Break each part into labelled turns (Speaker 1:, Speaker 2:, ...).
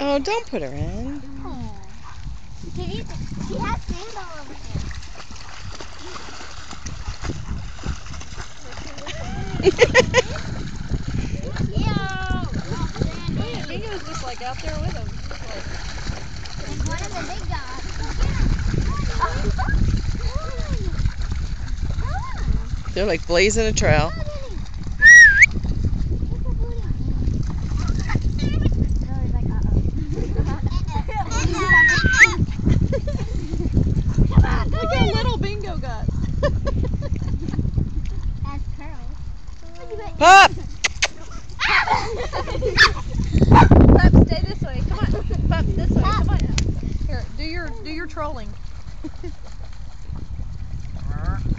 Speaker 1: Oh, don't put her in.
Speaker 2: Oh. Has sand all over here. Yeah.
Speaker 3: Bingo was just like out there with him.
Speaker 2: And one of the big dogs.
Speaker 1: They're like blazing a trail. Pup!
Speaker 3: Pup, stay this way. Come on. Pup, this way. Come on. Here, do your do your trolling.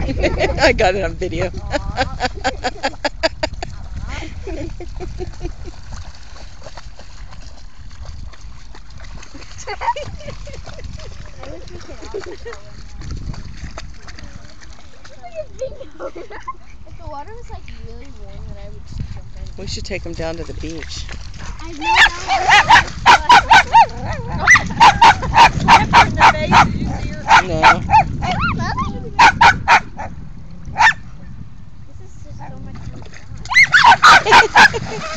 Speaker 1: I got it on video.
Speaker 2: The water was like really warm, then I would just jump in.
Speaker 1: we should take them down to the beach.
Speaker 2: I
Speaker 3: In the face, did you see her?
Speaker 1: No.
Speaker 2: This is just so much fun.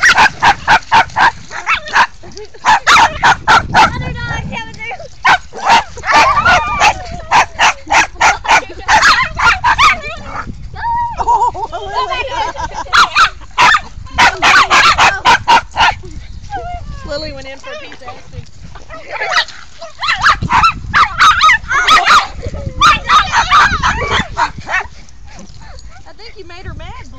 Speaker 3: Lily went in for a piece of. I think you made her mad.